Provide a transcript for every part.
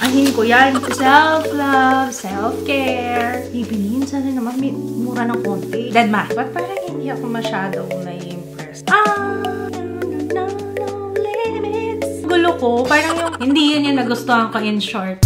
Ahin ko yan. Self-love, self-care. Bibiliin sana naman may mura ng konti. Deadma. Ba't parang hindi ako masyado na-impressed? Ah, no, no limits. Gulo ko. Parang yung, hindi yun yung nagustuhan ko in short.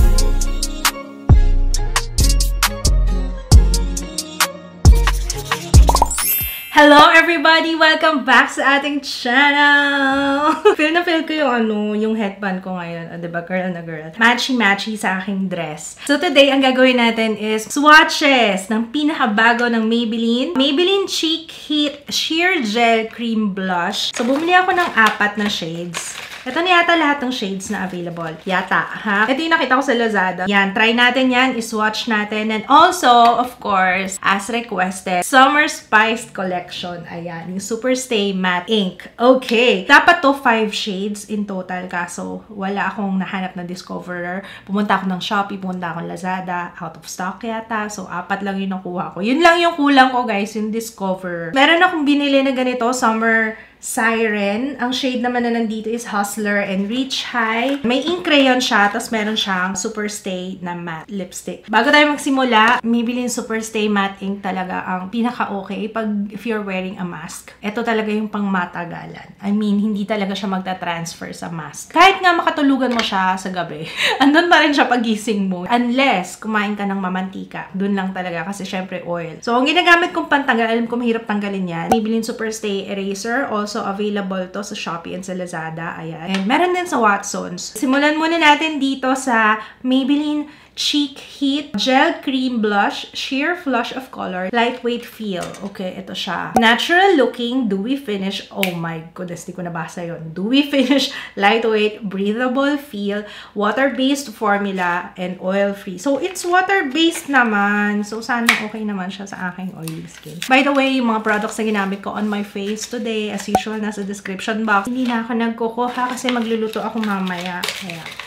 Hello everybody! Welcome back sa ating channel! feel na feel ko yung ano, yung headband ko ngayon. O, diba? Girl na girl. Matchy-matchy sa aking dress. So today, ang gagawin natin is swatches ng pinakabago ng Maybelline. Maybelline Cheek Heat Sheer Gel Cream Blush. So bumili ako ng apat na shades. Ito na yata lahat ng shades na available. Yata, ha? Ito yung nakita ko sa Lazada. Yan, try natin yan. Iswatch natin. And also, of course, as requested, Summer Spiced Collection. Ayan, yung Super Stay Matte Ink. Okay. Dapat to 5 shades in total. Kaso, wala akong nahanap na discoverer. Pumunta ako ng Shopee, pumunta ako ng Lazada. Out of stock yata. So, apat lang yung nakuha ko. Yun lang yung kulang ko, guys, yung discoverer. Meron akong binili na ganito, Summer Siren. Ang shade naman na nandito is Hustler and Reach High. May ink crayon siya, tapos meron siyang Super Stay na matte lipstick. Bago tayo magsimula, Maybelline Super Stay Matte Ink talaga ang pinaka-okay pag if you're wearing a mask. Ito talaga yung pang matagalan. I mean, hindi talaga siya magta-transfer sa mask. Kahit nga makatulugan mo siya sa gabi, andun pa rin siya pagising mo. Unless kumain ka ng mamantika. Dun lang talaga kasi syempre oil. So, ang ginagamit kong pantanggal, alam ko mahirap tanggalin yan. Maybelline Super Stay Eraser, also also available to sa Shopee and sa Lazada. Ayan. And meron din sa Watsons. Simulan muna natin dito sa Maybelline Cheek Heat Gel Cream Blush, Sheer Flush of Color, Lightweight Feel. Okay, ito siya. Natural looking, dewy finish. Oh my goodness, di ko nabasa yon. Dewy finish, lightweight, breathable feel, water-based formula, and oil-free. So, it's water-based naman. So, sana okay naman siya sa aking oily skin. By the way, yung mga products na ginamit ko on my face today, as usual, nasa description box. Hindi na ako nagkukuha kasi magluluto ako mamaya. Kaya,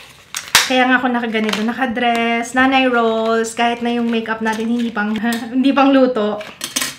kaya nga ako nakaganito, nakadress, nanay rolls, kahit na yung makeup natin hindi pang, hindi pang luto.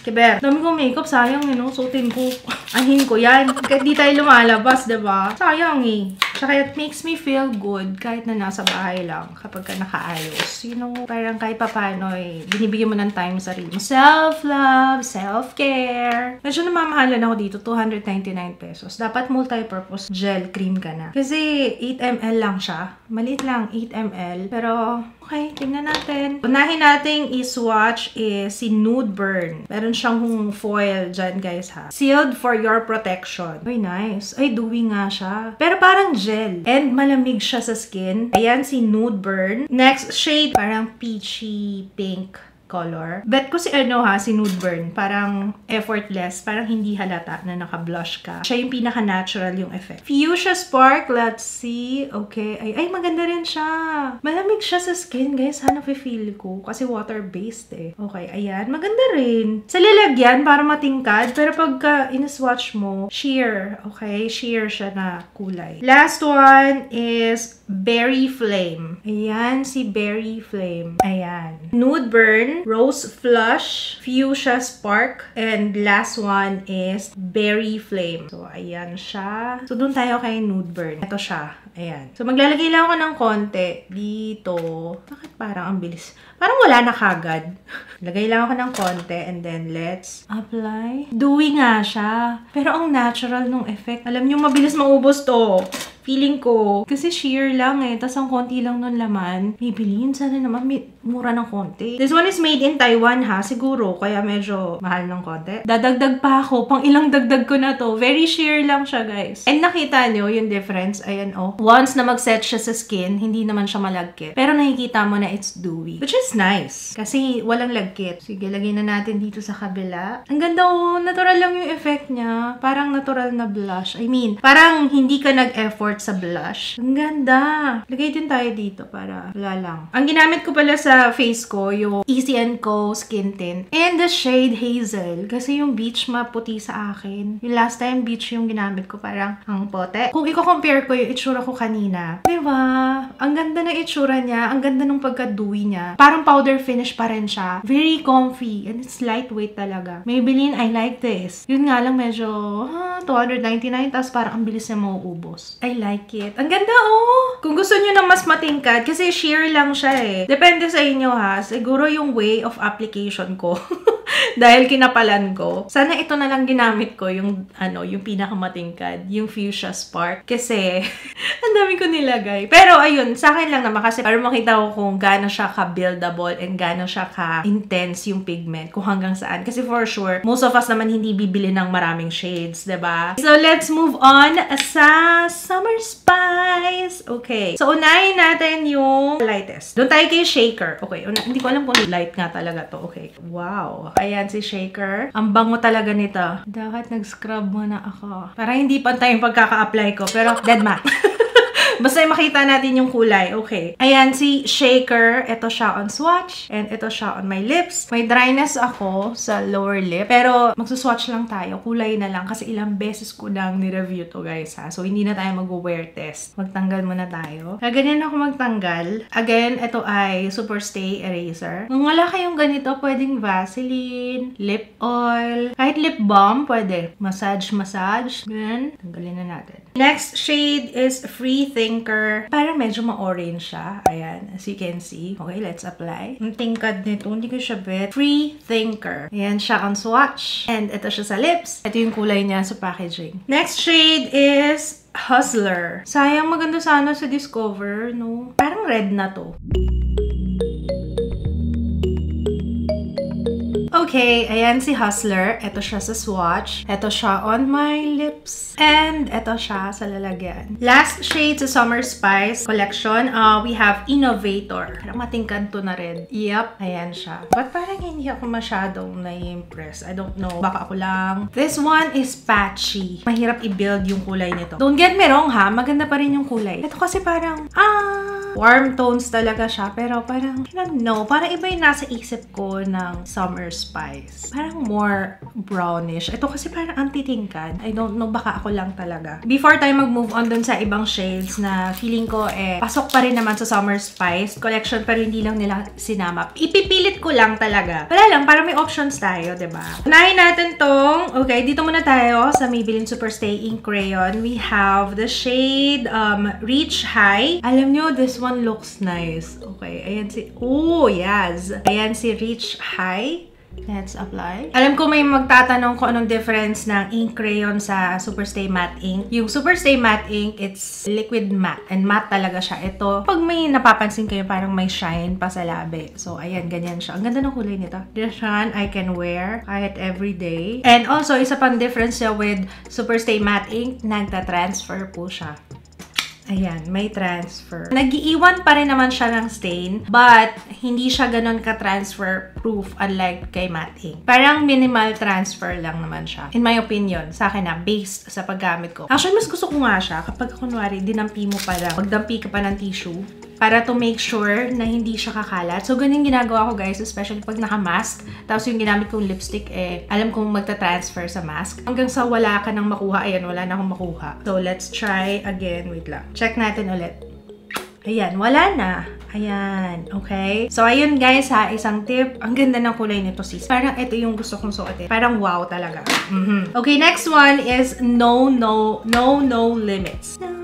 Kiber, dami kong makeup, sayang eh, no? Suotin ko. Ahin ko yan. Kahit di tayo lumalabas, ba diba? Sayang eh. Tsaka it makes me feel good kahit na nasa bahay lang kapag ka nakaayos. You know, parang kahit papano eh, binibigyan mo ng time sa sarili. Self-love, self-care. Medyo namamahalan ako dito, 299 pesos. Dapat multi-purpose gel cream ka na. Kasi 8 ml lang siya. Maliit lang, 8 ml. Pero, okay, tingnan natin. Unahin nating i-swatch is si Nude Burn. Meron siyang foil dyan, guys, ha. Sealed for your protection. Ay, nice. Ay, dewy nga siya. Pero parang gel gel. And malamig siya sa skin. Ayan si Nude Burn. Next shade, parang peachy pink color. Bet ko si ano ha, si Nude Burn, parang effortless, parang hindi halata na naka-blush ka. Siya yung pinaka-natural yung effect. Fuchsia Spark, let's see. Okay. Ay, ay, maganda rin siya. Malamig siya sa skin, guys. Sana feel ko. Kasi water-based eh. Okay, ayan. Maganda rin. Sa lalagyan, para matingkad. Pero pagka in-swatch mo, sheer. Okay, sheer siya na kulay. Last one is Berry Flame. Ayan, si Berry Flame. Ayan. Nude Burn, Rose Flush, Fuchsia Spark, and last one is Berry Flame. So, ayan siya. So, dun tayo kay Nude Burn. Ito siya. Ayan. So, maglalagay lang ako ng konti dito. Bakit parang ang bilis? Parang wala na kagad. Lagay lang ako ng konti and then let's apply. Dewy nga siya. Pero ang natural nung effect. Alam niyo, mabilis maubos to. Feeling ko, kasi sheer lang eh, tas ang konti lang nun laman, Maybelline, sana naman may mura ng konti. This one is made in Taiwan ha, siguro, kaya medyo mahal ng konti. Dadagdag pa ako, pang ilang dagdag ko na to. Very sheer lang siya, guys. And nakita nyo yung difference, ayan oh. Once na mag-set siya sa skin, hindi naman siya malagkit. Pero nakikita mo na it's dewy. Which is nice, kasi walang lagkit. Sige, lagay na natin dito sa kabila. Ang ganda oh, natural lang yung effect niya. Parang natural na blush. I mean, parang hindi ka nag-effort effort sa blush. Ang ganda! Lagay din tayo dito para wala lang. Ang ginamit ko pala sa face ko, yung Easy Co Skin Tint. And the shade Hazel. Kasi yung beach maputi sa akin. Yung last time beach yung ginamit ko parang ang pote. Kung i-compare ko yung itsura ko kanina, di ba? Ang ganda ng itsura niya. Ang ganda ng pagka-dewy niya. Parang powder finish pa rin siya. Very comfy. And it's lightweight talaga. Maybelline, I like this. Yun nga lang medyo, ha, 299. Tapos parang ang bilis niya mauubos. I like it. Ang ganda, oh! Kung gusto nyo na mas matingkad, kasi sheer lang siya eh. Depende sa inyo ha. Siguro yung way of application ko. Dahil kinapalan ko. Sana ito na lang ginamit ko, yung, ano, yung pinakamatingkad. Yung Fuchsia Spark. Kasi, ang dami ko nilagay. Pero, ayun, sa akin lang naman kasi para makita ko kung gaano siya ka-buildable and gaano siya ka-intense yung pigment. Kung hanggang saan. Kasi for sure, most of us naman hindi bibili ng maraming shades, ba? So, let's move on sa Summer Spice. Okay. So, unahin natin yung lightest. Doon tayo kay Shaker. Okay. Una, hindi ko alam kung light nga talaga to. Okay. Wow. Ayan si Shaker. Ang bango talaga nito. Dapat nag-scrub muna ako. Para hindi pantay yung pagkaka-apply ko. Pero, dead matte. Basta makita natin yung kulay. Okay. Ayan, si Shaker. Ito siya on swatch. And ito siya on my lips. May dryness ako sa lower lip. Pero, magsuswatch lang tayo. Kulay na lang. Kasi ilang beses ko nang ni-review to, guys, ha. So, hindi na tayo mag-wear test. Magtanggal muna tayo. Ganyan ako magtanggal. Again, ito ay Super Stay Eraser. Kung wala kayong ganito, pwedeng Vaseline, lip oil, kahit lip balm, pwede. Massage, massage. Ganyan. Tanggalin na natin. Next shade is Free Thinker. Parang medyo ma-orange siya. Ayan, as you can see. Okay, let's apply. Ang tingkad nito, hindi ko siya bet. Free Thinker. Ayan siya on swatch. And ito siya sa lips. Ito yung kulay niya sa packaging. Next shade is Hustler. Sayang maganda sana sa Discover, no? Parang red na to. Okay, ayan si Hustler. Ito siya sa swatch. Ito siya on my lips. And ito siya sa lalagyan. Last shade sa Summer Spice collection, uh, we have Innovator. Parang matingkad to na red. Yep, ayan siya. But parang hindi ako masyadong na-impress. I don't know. Baka ako lang. This one is patchy. Mahirap i-build yung kulay nito. Don't get me wrong ha, maganda pa rin yung kulay. Ito kasi parang, ah, warm tones talaga siya. Pero parang, I don't know, parang iba yung nasa isip ko ng Summer Spice. Parang more brownish. Ito kasi parang antitingkad. I don't know, baka ako lang talaga. Before tayo mag-move on dun sa ibang shades na feeling ko eh, pasok pa rin naman sa Summer Spice collection pero hindi lang nila sinama. Ipipilit ko lang talaga. Wala lang, para may options tayo, ba diba? Unahin natin tong, okay, dito muna tayo sa Maybelline Superstay Ink Crayon. We have the shade um, Reach High. Alam nyo, this one looks nice. Okay, ayan si, oh, yes. Ayan si Reach High. Let's apply. Alam ko may magtatanong kung anong difference ng ink crayon sa Superstay Matte Ink. Yung Superstay Matte Ink, it's liquid matte. And matte talaga siya. Ito, pag may napapansin kayo, parang may shine pa sa labi. So, ayan, ganyan siya. Ang ganda ng kulay nito. This one, I can wear kahit every day. And also, isa pang difference siya with Superstay Matte Ink, nagta-transfer po siya. Ayan, may transfer. Nagiiwan pa rin naman siya ng stain, but hindi siya ganun ka-transfer proof unlike kay matte ink. Parang minimal transfer lang naman siya. In my opinion, sa akin na, based sa paggamit ko. Actually, mas gusto ko nga siya kapag kunwari, dinampi mo pa lang. Magdampi ka pa ng tissue para to make sure na hindi siya kakalat. So, ganyan ginagawa ko guys, especially pag naka-mask. Tapos yung ginamit kong lipstick, eh, alam kong magta-transfer sa mask. Hanggang sa wala ka nang makuha, ayan, wala na akong makuha. So, let's try again. Wait lang. Check natin ulit. Ayan, wala na. Ayan, okay? So, ayun guys ha, isang tip. Ang ganda ng kulay nito sis. Parang ito yung gusto kong suotin. Parang wow talaga. Mm -hmm. Okay, next one is no, no, no, no limits. No.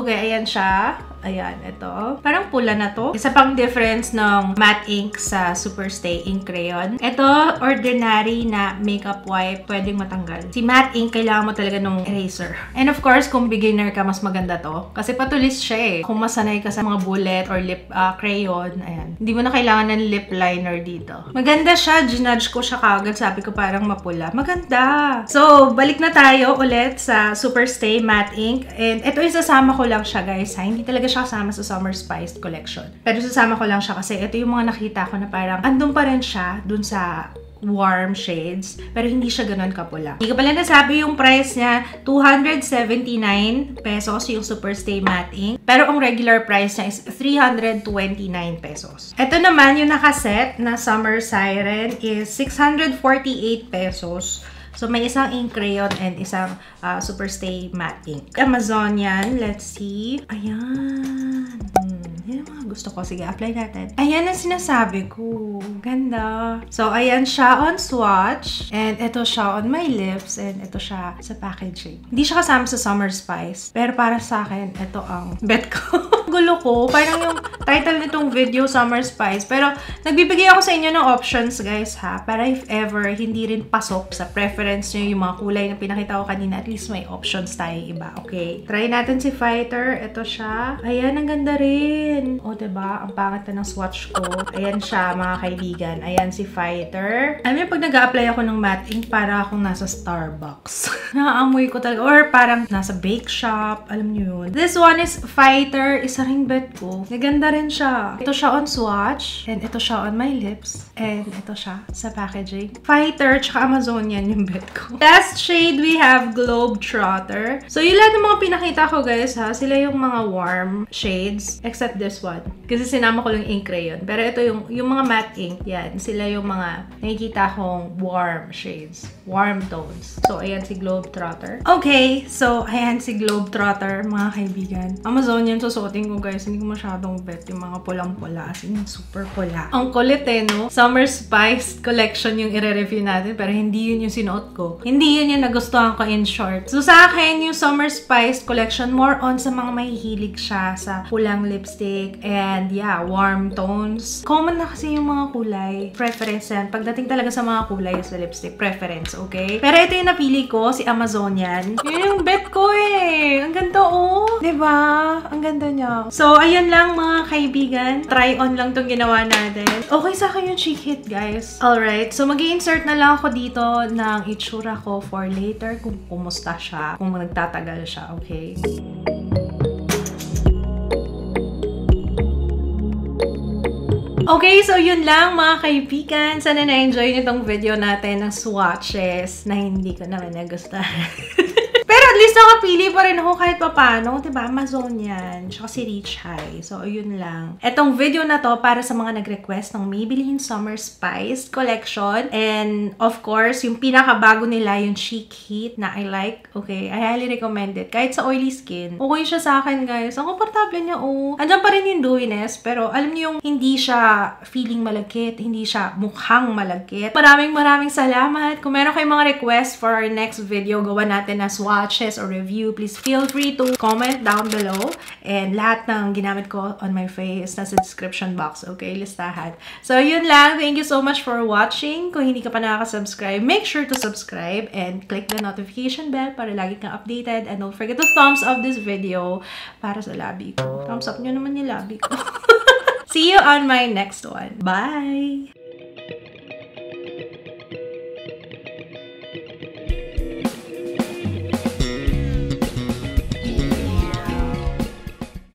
Okay, ayan siya. Ayan, ito. Parang pula na to. Isa pang difference ng matte ink sa Superstay Ink Crayon. Ito, ordinary na makeup wipe, pwedeng matanggal. Si matte ink, kailangan mo talaga ng eraser. And of course, kung beginner ka, mas maganda to. Kasi patulis siya eh. Kung masanay ka sa mga bullet or lip uh, crayon, ayan. Hindi mo na kailangan ng lip liner dito. Maganda siya. Ginudge ko siya kagad. Sabi ko parang mapula. Maganda! So, balik na tayo ulit sa Superstay Matte Ink. And ito isasama ko lang siya guys ha. Hindi talaga siya kasama sa Summer Spice collection. Pero sasama ko lang siya kasi ito yung mga nakita ko na parang andun pa rin siya dun sa warm shades, pero hindi siya ganun kapula. Hindi ko pala nasabi yung price niya, 279 pesos yung Super Stay Matte Ink. Pero ang regular price niya is 329 pesos. Ito naman, yung nakaset na Summer Siren is 648 pesos. So, may isang ink crayon and isang uh, Super Stay Matte Ink. Amazon yan. Let's see. Ayan. Hmm. Yan mga Gusto ko. Sige, apply natin. Ayan ang sinasabi ko. Ganda. So, ayan siya on swatch. And ito siya on my lips. And ito siya sa packaging. Hindi siya kasama sa Summer Spice. Pero para sa akin, ito ang bet ko. Gulo ko. Parang yung title nitong video, Summer Spice. Pero, nagbibigay ako sa inyo ng options, guys, ha? Para if ever, hindi rin pasok sa preference nyo yung mga kulay na pinakita ko kanina, at least may options tayo iba. Okay. Try natin si Fighter. Ito siya. Ayan, ang ganda rin. O, ba diba? Ang pangit na ng swatch ko. Ayan siya, mga kaibigan. Ayan si Fighter. Alam mo, pag nag apply ako ng matte ink, para akong nasa Starbucks. Naaamoy ko talaga. Or parang nasa bake shop. Alam niyo yun. This one is Fighter. Isa ring bet ko. Naganda rin siya. Ito siya on swatch. And ito siya on my lips. And ito siya sa packaging. Fighter, tsaka Amazonian yung bet ko. Last shade, we have Globetrotter. So, yung lahat ng mga pinakita ko, guys, ha, sila yung mga warm shades. Except this one. Kasi sinama ko lang ink crayon. Pero ito yung, yung mga matte ink, yan. Sila yung mga nakikita kong warm shades. Warm tones. So, ayan si Globetrotter. Okay, so, ayan si Globetrotter, mga kaibigan. Amazonian susuotin ko, guys. Hindi ko masyadong bet yung mga pulang-pula. As in, super pula. Ang kulit eh, no? Summer Spice collection yung i-review natin, pero hindi yun yung sinuot ko. Hindi yun yung nagustuhan ko in short. So, sa akin, yung Summer Spice collection, more on sa mga mahihilig siya sa pulang lipstick and yeah, warm tones. Common na kasi yung mga kulay. Preference yan. Pagdating talaga sa mga kulay sa lipstick, preference, okay? Pero ito yung napili ko, si Amazonian. Yun yung bet ko eh. Ang ganda oh. ba? Diba? Ang ganda niya. So, ayun lang mga kaibigan. Try on lang tong ginawa natin. Okay sa akin yung cheek hit, guys. Alright. So, mag insert na lang ako dito ng itsura ko for later kung kumusta siya. Kung nagtatagal siya, okay? Okay, so yun lang mga kaibigan. Sana na-enjoy nyo tong video natin ng swatches na hindi ko naman nagustuhan. least nakapili pa rin ako kahit papano. Diba? Amazon yan. Tsaka si Reach High. So, ayun lang. Etong video na to para sa mga nag-request ng Maybelline Summer Spice Collection. And, of course, yung pinakabago nila, yung Chic Heat na I like. Okay, I highly recommend it. Kahit sa oily skin. Okay siya sa akin, guys. Ang komportable niya, oh. Andiyan pa rin yung dewiness. Pero, alam niyo yung hindi siya feeling malagkit. Hindi siya mukhang malagkit. Maraming maraming salamat. Kung meron kayong mga request for our next video, gawa natin na swatch swatches or review, please feel free to comment down below. And lahat ng ginamit ko on my face nasa description box. Okay, listahan. So, yun lang. Thank you so much for watching. Kung hindi ka pa nakaka-subscribe, make sure to subscribe and click the notification bell para lagi kang updated. And don't forget to thumbs up this video para sa labi ko. Thumbs up nyo naman yung labi ko. See you on my next one. Bye!